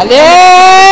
Valeu!